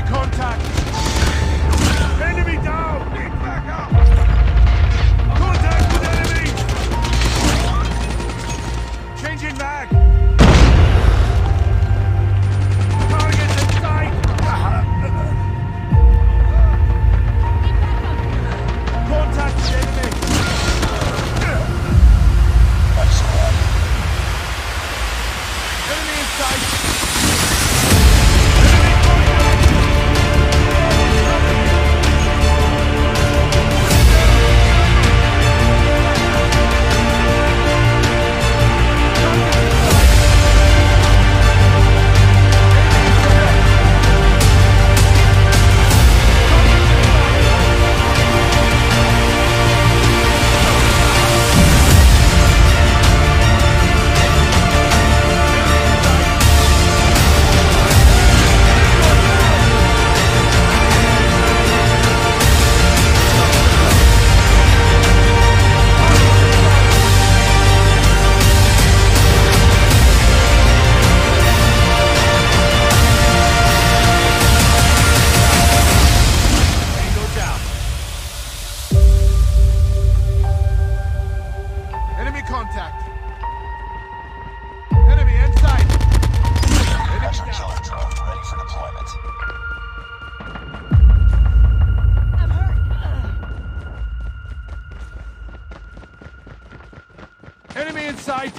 Enemy contact! Enemy down! Get back up! contact. Enemy inside. Ready for deployment. I'm hurt. Enemy inside.